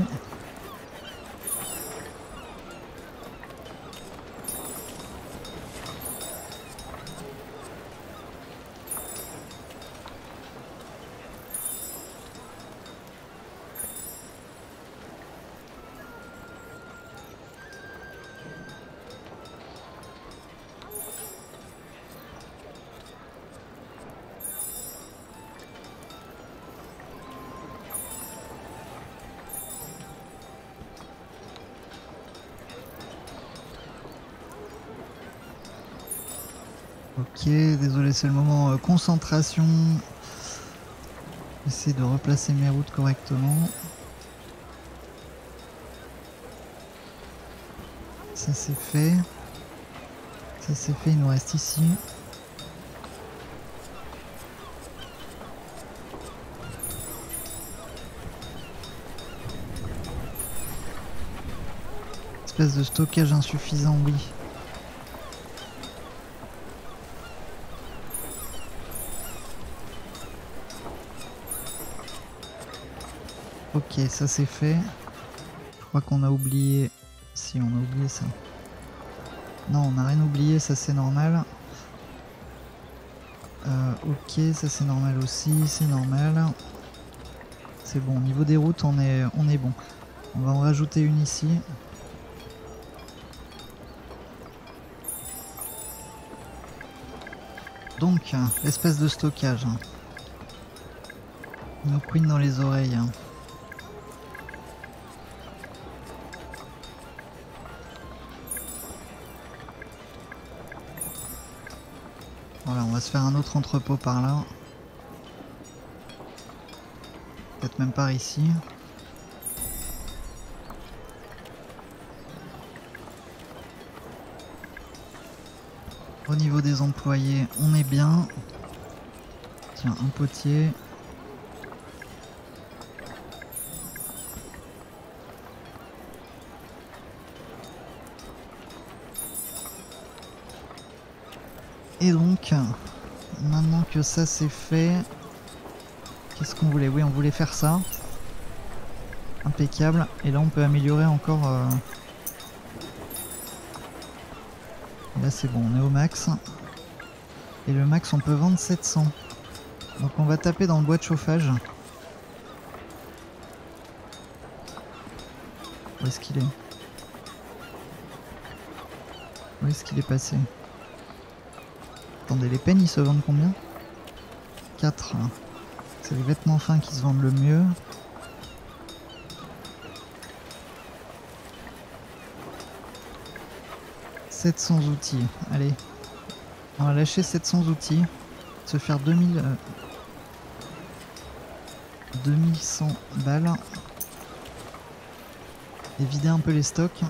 Ok, désolé, c'est le moment euh, concentration. J'essaie de replacer mes routes correctement. Ça c'est fait. Ça c'est fait, il nous reste ici. Espèce de stockage insuffisant, oui. Ok, ça c'est fait. Je crois qu'on a oublié... Si, on a oublié ça. Non, on n'a rien oublié, ça c'est normal. Euh, ok, ça c'est normal aussi, c'est normal. C'est bon, au niveau des routes, on est, on est bon. On va en rajouter une ici. Donc, espèce de stockage. Nos queen dans les oreilles. Se faire un autre entrepôt par là. Peut-être même par ici. Au niveau des employés, on est bien. Tiens, un potier. Et donc, que ça c'est fait, qu'est-ce qu'on voulait? Oui, on voulait faire ça. Impeccable. Et là, on peut améliorer encore... Euh, là, c'est bon, on est au max. Et le max, on peut vendre 700. Donc on va taper dans le bois de chauffage. Où est-ce qu'il est? Où est-ce qu'il est passé? Attendez, les peines ils se vendent combien? 4. C'est les vêtements fins qui se vendent le mieux. « 700 outils. Allez. On va lâcher 700 outils. Se faire 2000... 2100 euh, balles. Et vider un peu les stocks.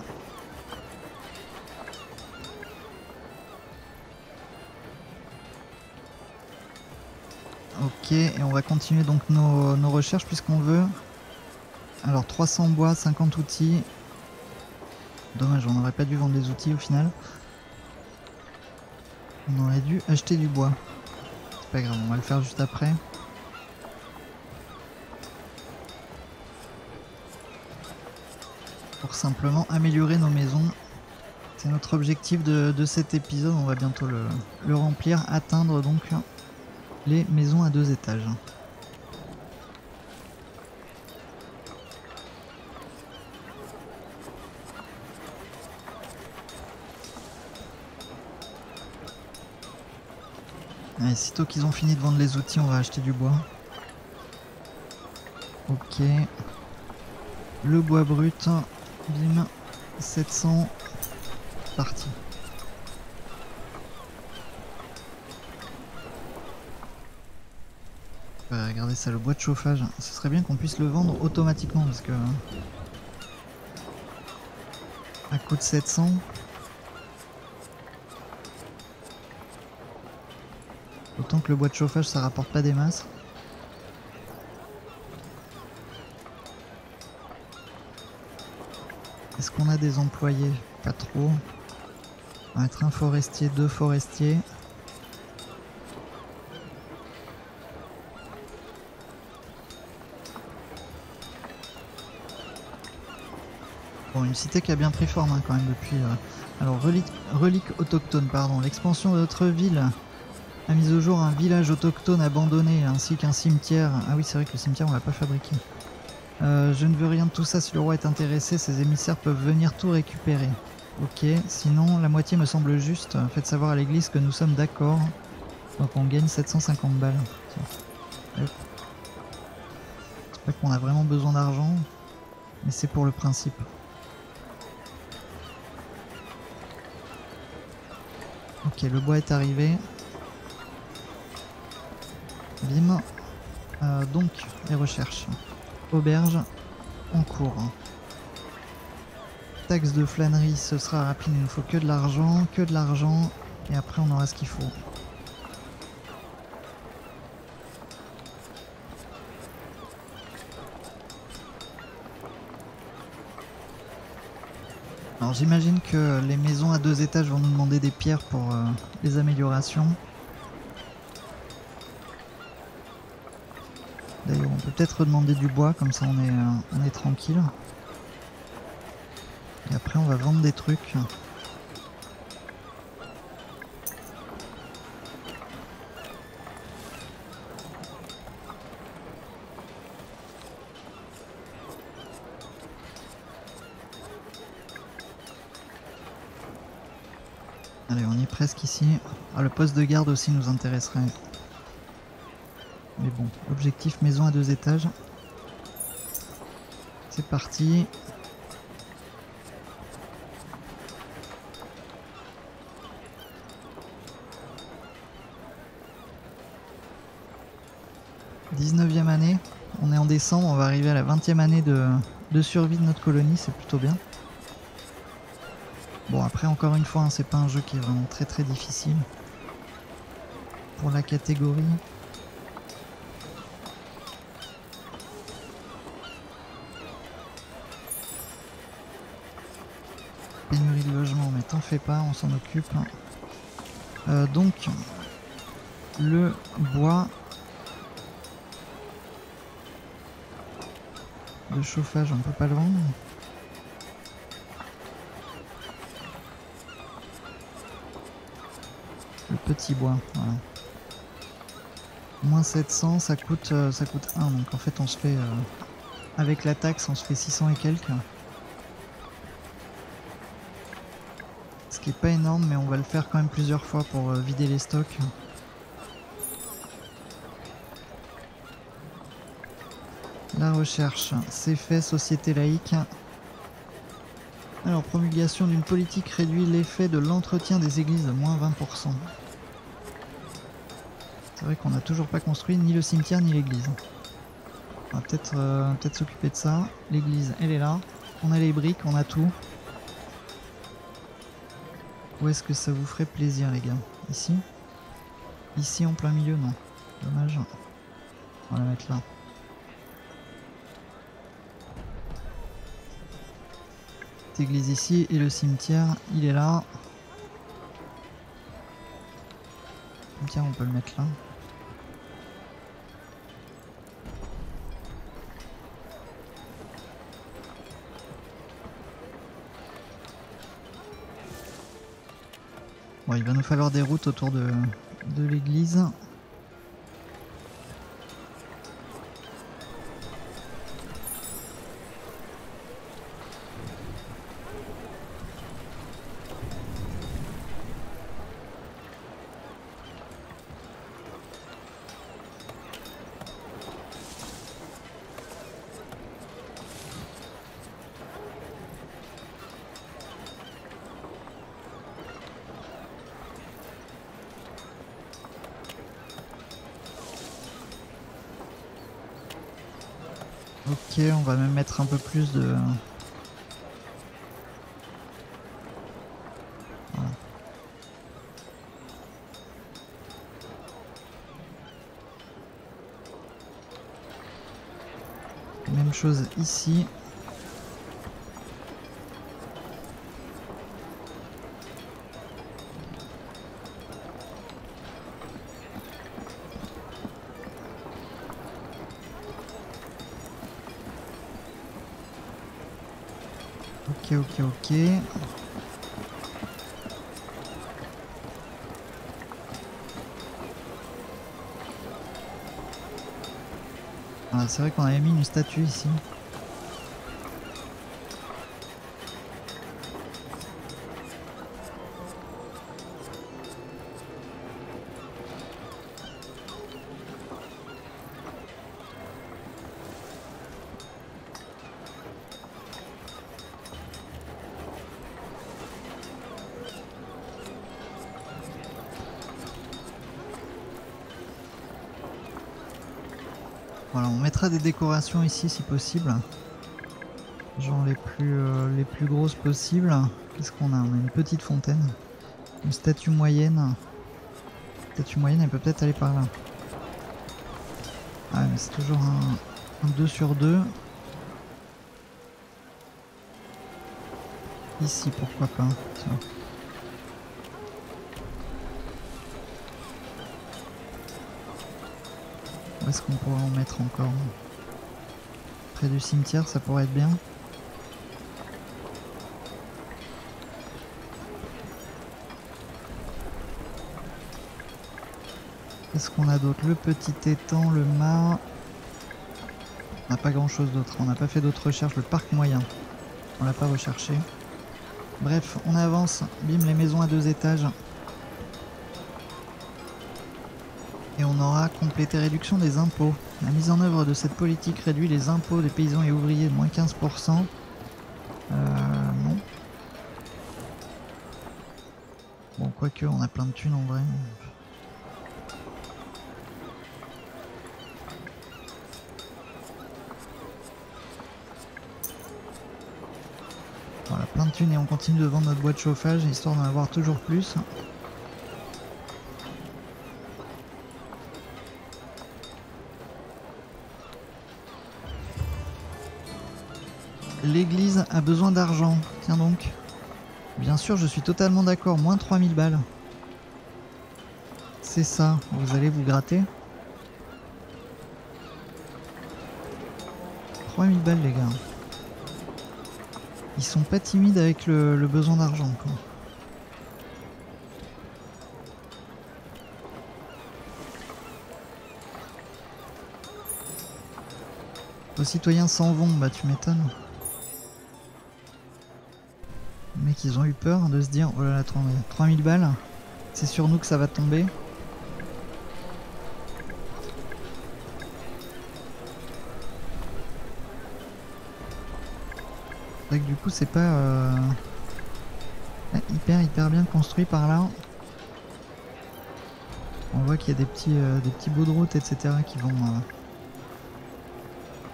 Et on va continuer donc nos, recherches puisqu'on veut. Alors 300 bois, 50 outils. Dommage, on n'aurait pas dû vendre les outils au final. On aurait dû acheter du bois. C'est pas grave, on va le faire juste après. Pour simplement améliorer nos maisons. C'est notre objectif de, cet épisode, on va bientôt le remplir, atteindre donc les maisons à deux étages. Allez, sitôt qu'ils ont fini de vendre les outils, on va acheter du bois. Ok. Le bois brut. Bim. 700. Parti. Regardez ça, le bois de chauffage. Ce serait bien qu'on puisse le vendre automatiquement parce que... À coût de 700... Autant que le bois de chauffage ça rapporte pas des masses. Est-ce qu'on a des employés? Pas trop. On va être un forestier, deux forestiers. Une cité qui a bien pris forme hein, quand même depuis. Euh, alors, relique, autochtone, pardon. L'expansion de notre ville a mis au jour un village autochtone abandonné ainsi qu'un cimetière. Ah oui, c'est vrai que le cimetière on l'a pas fabriqué. Euh, je ne veux rien de tout ça. Si le roi est intéressé, ses émissaires peuvent venir tout récupérer. Ok, sinon la moitié me semble juste. Faites savoir à l'église que nous sommes d'accord. Donc on gagne 750 balles. C'est pas qu'on a vraiment besoin d'argent, mais c'est pour le principe. Ok, le bois est arrivé. Bim. Euh, donc, les recherches. Auberge, en cours. Taxe de flânerie, ce sera rapide, il ne faut que de l'argent, que de l'argent, et après on aura ce qu'il faut. J'imagine que les maisons à deux étages vont nous demander des pierres pour euh, les améliorations. D'ailleurs on peut peut-être demander du bois, comme ça euh, on est tranquille. Et après on va vendre des trucs. Presque ici. Ah, le poste de garde aussi nous intéresserait. Mais bon, objectif maison à deux étages. C'est parti. « 19e année, on est en décembre, on va arriver à la 20e année de survie de notre colonie, c'est plutôt bien. Bon après encore une fois, hein, c'est pas un jeu qui est vraiment très très difficile. Pour la catégorie. Pénurie de logement, mais t'en fais pas, on s'en occupe. Euh, donc, le bois de chauffage, on peut pas le vendre. Petit bois, voilà. Moins 700, ça coûte, euh, ça coûte 1, donc en fait on se fait... Euh, avec la taxe, on se fait 600 et quelques. Ce qui est pas énorme, mais on va le faire quand même plusieurs fois pour euh, vider les stocks. La recherche, c'est fait, société laïque. Alors, promulgation d'une politique réduit l'effet de l'entretien des églises de moins 20%. C'est vrai qu'on n'a toujours pas construit ni le cimetière ni l'église. On va peut-être euh, peut s'occuper de ça. L'église, elle est là. On a les briques, on a tout. Où est-ce que ça vous ferait plaisir, les gars? Ici? Ici, en plein milieu Non. Dommage. On va la mettre là. Cette église ici et le cimetière, il est là. Le cimetière, on peut le mettre là. Bon, il va nous falloir des routes autour de, de l'église. Ok, on va même mettre un peu plus de... Même chose ici. Ok, ok. Ah, c'est vrai qu'on avait mis une statue ici. Des décorations ici si possible. Genre les plus, euh, les plus grosses possibles. Qu'est-ce qu'on a? On a une petite fontaine. Une statue moyenne. Statue moyenne, elle peut peut-être aller par là. Ah c'est toujours un, un 2 sur 2. Ici, pourquoi pas. Où est-ce qu'on pourrait en mettre encore Près du cimetière, ça pourrait être bien. Qu'est-ce qu'on a d'autre Le petit étang, le mât. On n'a pas grand chose d'autre. On n'a pas fait d'autres recherches. Le parc moyen. On l'a pas recherché. Bref, on avance. Bim, les maisons à deux étages. Et on aura complété réduction des impôts. La mise en œuvre de cette politique réduit les impôts des paysans et ouvriers de moins 15%. Euh, non. Bon, quoique, on a plein de thunes en vrai. Voilà, plein de thunes et on continue de vendre notre boîte de chauffage histoire d'en avoir toujours plus. L'église a besoin d'argent. Tiens donc. Bien sûr, je suis totalement d'accord. Moins 3000 balles. C'est ça. Vous allez vous gratter 3000 balles, les gars. Ils sont pas timides avec le, besoin d'argent, quoi. Vos citoyens s'en vont, bah tu m'étonnes. Ont eu peur de se dire oh là là, 3000 balles, c'est sur nous que ça va tomber. C'est que du coup, c'est pas euh, hyper hyper bien construit par là. On voit qu'il y a des petits, euh, des petits bouts de route, etc. qui vont, euh,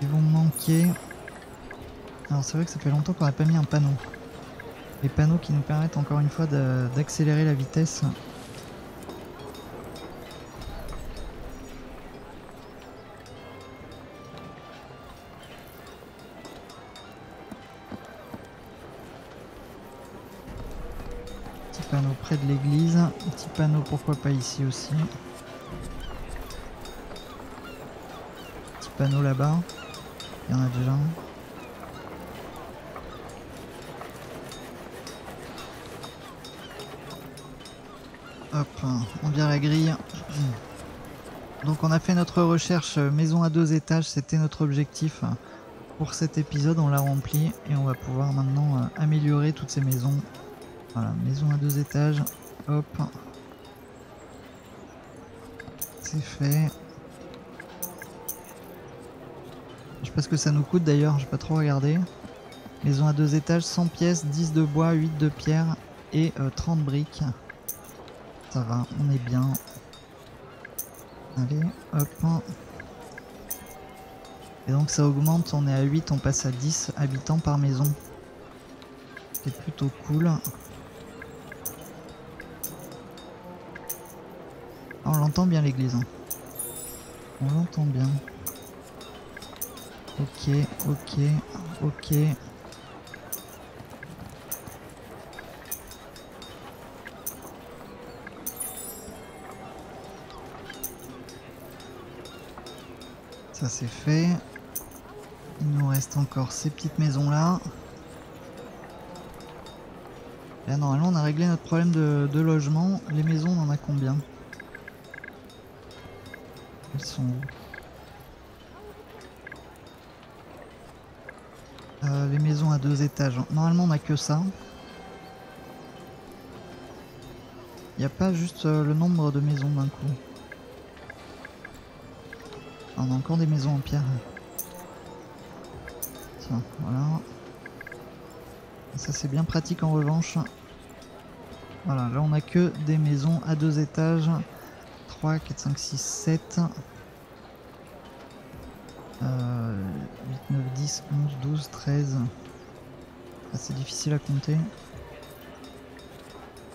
qui vont manquer. Alors c'est vrai que ça fait longtemps qu'on n'a pas mis un panneau. Les panneaux qui nous permettent encore une fois d'accélérer la vitesse. Petit panneau près de l'église. Petit panneau pourquoi pas ici aussi. Petit panneau là-bas. Il y en a déjà un. Hop, on vient la grille. Donc on a fait notre recherche euh, maison à deux étages, c'était notre objectif euh, pour cet épisode, on l'a rempli et on va pouvoir maintenant euh, améliorer toutes ces maisons. Voilà, maison à deux étages, hop. C'est fait. Je sais pas ce que ça nous coûte d'ailleurs, j'ai pas trop regardé. Maison à deux étages, 100 pièces, 10 de bois, 8 de pierre et euh, 30 briques. Ça va, on est bien. Allez, hop. Et donc ça augmente, on est à 8, on passe à 10 habitants par maison. C'est plutôt cool. On l'entend bien l'église. hein. On l'entend bien. Ok, ok, ok. Ça c'est fait. Il nous reste encore ces petites maisons là. Là normalement on a réglé notre problème de, logement. Les maisons on en a combien? Elles sont Euh, Les maisons à deux étages. Normalement on a que ça. Il n'y a pas juste euh, le nombre de maisons d'un coup. On a encore des maisons en pierre. Tiens, voilà. Ça c'est bien pratique en revanche. Voilà, là on a que des maisons à deux étages. 3, 4, 5, 6, 7. Euh, 8, 9, 10, 11, 12, 13. Ah, c'est difficile à compter.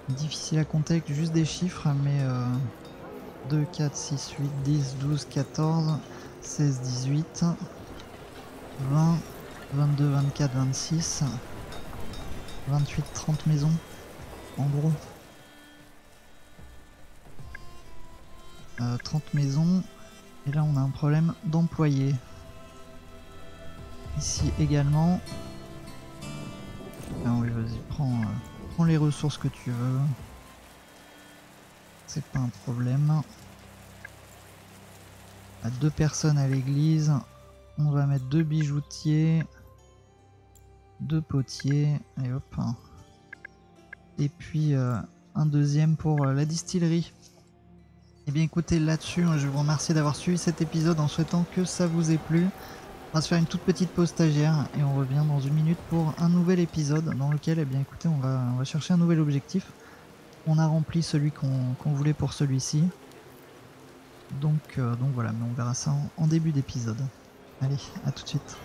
Difficile à compter avec juste des chiffres, mais euh, 2, 4, 6, 8, 10, 12, 14, 16, 18, 20, 22, 24, 26. 28-30 maisons, en gros. 30 euh, maisons. Et là, on a un problème d'employés. Ici également. Ah oui, vas-y, prends, euh, prends les ressources que tu veux. C'est pas un problème. Deux personnes à l'église. On va mettre deux bijoutiers. Deux potiers. Et hop. Et puis euh, un deuxième pour la distillerie. Et eh bien écoutez, là-dessus, je vous remercie d'avoir suivi cet épisode en souhaitant que ça vous ait plu. On va se faire une toute petite pause stagiaire et on revient dans une minute pour un nouvel épisode dans lequel, eh bien écoutez, on va, on va chercher un nouvel objectif. On a rempli celui qu'on voulait pour celui-ci. Donc, euh, donc voilà, mais on verra ça en début d'épisode. Allez, à tout de suite.